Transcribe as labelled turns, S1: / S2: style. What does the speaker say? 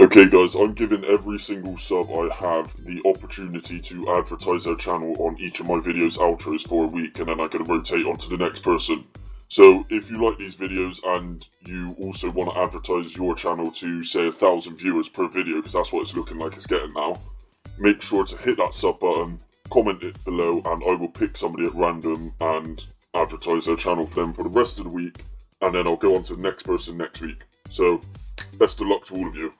S1: Okay guys, I'm giving every single sub I have the opportunity to advertise their channel on each of my videos outros for a week and then I can rotate on to the next person. So if you like these videos and you also want to advertise your channel to say a thousand viewers per video because that's what it's looking like it's getting now, make sure to hit that sub button, comment it below and I will pick somebody at random and advertise their channel for them for the rest of the week and then I'll go on to the next person next week. So best of luck to all of you.